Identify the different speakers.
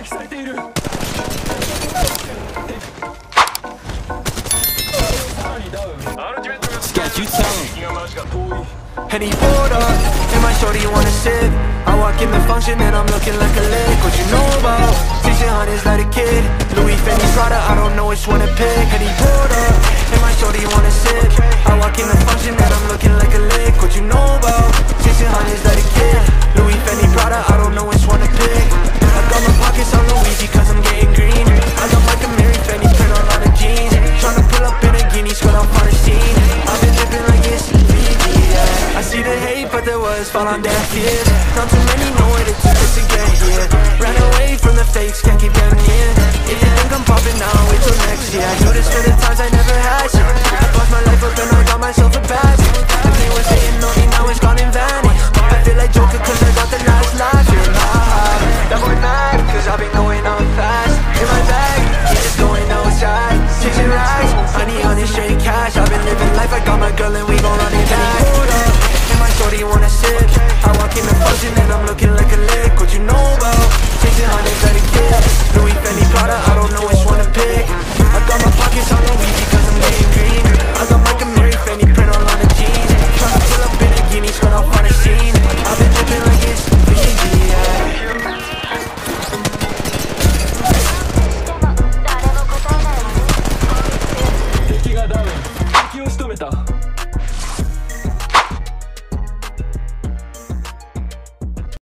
Speaker 1: 撃されているさらにダウンアルティメットが
Speaker 2: Sketch, wanna. I walk in the function and I'm looking like a lick. What you know about? Like a kid. Louis Fendi Prada, I don't know which one to pick. Wanna. prayers fall on deaf ears Not too many know what it takes to get here. Ran away from the fakes, can't keep them near If you think I'm popping now, wait till next year. I do this for the times I never lid. I walk in the function and I'm looking like a lick, but you know